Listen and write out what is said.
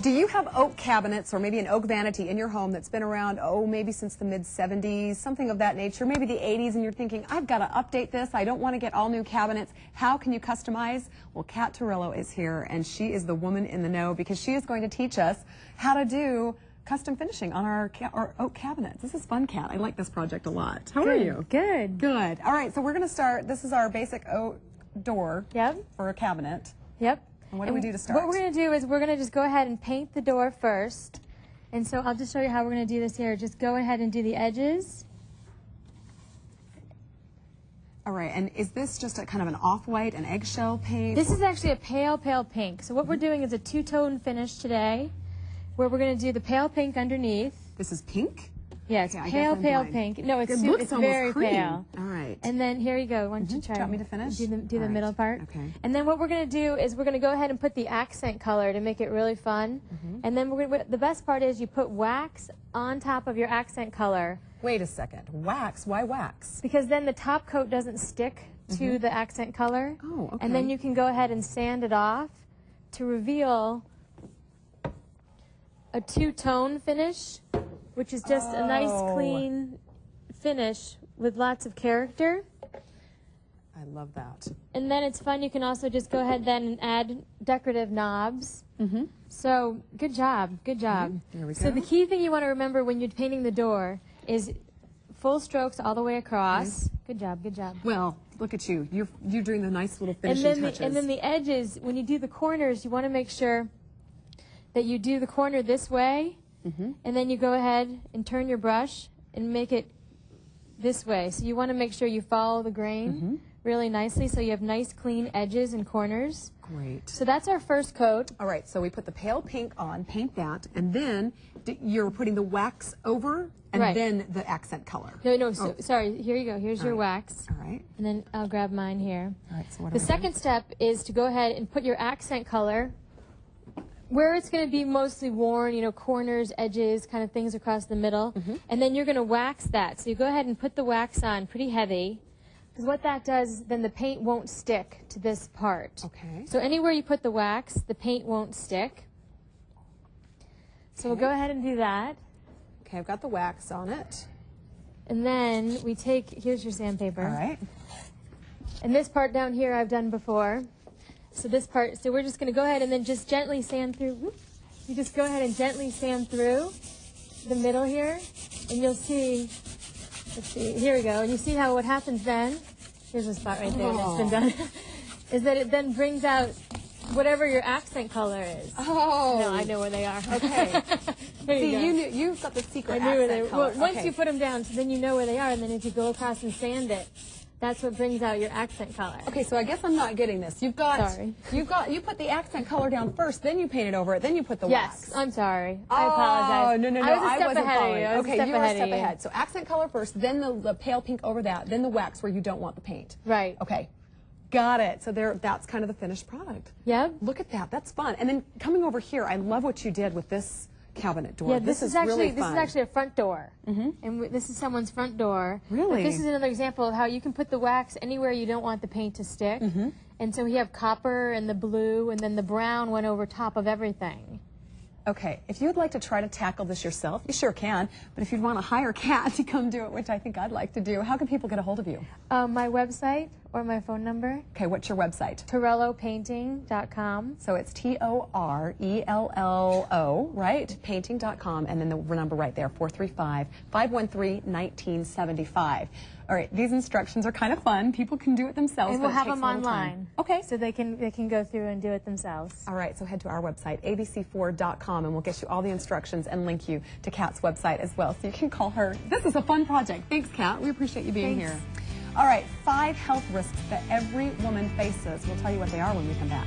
Do you have oak cabinets or maybe an oak vanity in your home that's been around, oh, maybe since the mid 70s, something of that nature, maybe the 80s, and you're thinking, I've got to update this. I don't want to get all new cabinets. How can you customize? Well, Kat Torello is here, and she is the woman in the know because she is going to teach us how to do custom finishing on our, our oak cabinets. This is fun, Kat. I like this project a lot. How Good. are you? Good. Good. All right, so we're going to start. This is our basic oak door Yep. for a cabinet. Yep. And what do we do to start? What we're going to do is we're going to just go ahead and paint the door first. And so I'll just show you how we're going to do this here. Just go ahead and do the edges. All right, and is this just a kind of an off-white, an eggshell paint? This is actually a pale, pale pink. So what we're mm-hmm. doing is a two-tone finish today, where we're going to do the pale pink underneath. This is pink? Yeah, it's Okay, I guess pale, I'm pale blind. pink. No, it's It looks it's almost very cream. pale. All right. And then here you go. Why don't you Mhm. try? Do you want me to finish? Do the, do All the right. middle part. Okay. And then what we're going to do is we're going to go ahead and put the accent color to make it really fun. Mm-hmm. And then we're gonna, the best part is you put wax on top of your accent color Wait a second. Wax? Why wax? because then the top coat doesn't stick to the accent color. Mm-hmm. Oh, And then you can go ahead and sand it off to reveal a two-tone finish, which is just a nice Oh. clean finish with lots of character. I love that. And then it's fun. You can also just go ahead then and add decorative knobs. Mm-hmm. So good job, good job. There we So go. the key thing you want to remember when you're painting the door is full strokes all the way across. Good job, good job. Well, look at you. You're you're doing the nice little And finishing then touches. the, and then the edges. When you do the corners, you want to make sure that you do the corner this way, Mm-hmm. and then you go ahead and turn your brush and make it this way. So you want to make sure you follow the grain Mm-hmm. really nicely, so you have nice clean edges and corners. Great. So that's our first coat. All right, so we put the pale pink on, paint that, and then d- you're putting the wax over, and Right. then the accent color. No, no, so, Oh. sorry. Here you go. Here's your right. wax, All right. and then I'll grab mine here. All right. So what The do I do? second step is to go ahead and put your accent color where it's going to be mostly worn, you know, corners, edges, kind of things across the middle. Mm-hmm. And then you're going to wax that. So you go ahead and put the wax on pretty heavy. Because what that does, then the paint won't stick to this part. Okay. So anywhere you put the wax, the paint won't stick. So we'll go ahead and do that. Okay, I've got the wax on it. And then we take, here's your sandpaper. All right. And this part down here I've done before. So this part, so we're just going to go ahead and then just gently sand through. whoop. You just go ahead and gently sand through the middle here, and you'll see. Let's see. Here we go. And you see how what happens then? Here's a spot right there that's been done. is that it then brings out whatever your accent color is. Oh. No, I know where they are. Okay. There you See, go. you knew you've got the secret I knew where they were. Well, once you put them down, so then you know where they are, and then if you go across and sand it, that's what brings out your accent color. Okay, so I guess I'm not getting this. You've got Sorry. you've got you put the accent color down first, then you painted over it, then you put the Yes, wax. I'm sorry. I oh, apologize. Oh, no, no, no. I was a step wasn't ahead following. of you. Okay, you were ahead a step ahead. So accent color first, then the, the pale pink over that, then the wax where you don't want the paint. Right. Okay. Got it. So there that's kind of the finished product. Yep. Look at that. That's fun. And then coming over here, I love what you did with this cabinet door. Yeah, this, is, actually really this is actually a front door, mm-hmm. and w- this is someone's front door. Really? But this is another example of how you can put the wax anywhere you don't want the paint to stick. Mm-hmm. And so we have copper and the blue, and then the brown went over top of everything. Okay, if you'd like to try to tackle this yourself, you sure can. But if you'd want to hire Kat to come do it, which I think I'd like to do, how can people get a hold of you? Um, my website or my phone number, Okay, what's your website? TorelloPainting.com. So it's T O R E L L O, right? Painting.com, and then the number right there, 435 513 1975. All right, these instructions are kind of fun. People can do it themselves. And but we'll have them a little time. online. Okay. So they can they can go through and do it themselves. All right, so head to our website, abc4.com, and we'll get you all the instructions and link you to Kat's website as well. So you can call her. This is a fun project. Thanks, Kat. We appreciate you being Thanks. here. All right, five health risks that every woman faces. We'll tell you what they are when we come back.